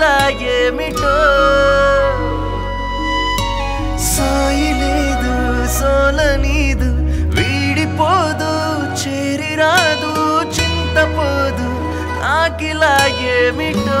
నెల ఏమిటో? సాయి లేదు సోలనీదు వీడిపోదు చేరిరాదు చింతపోదు ఆకిలా ఏమిటో?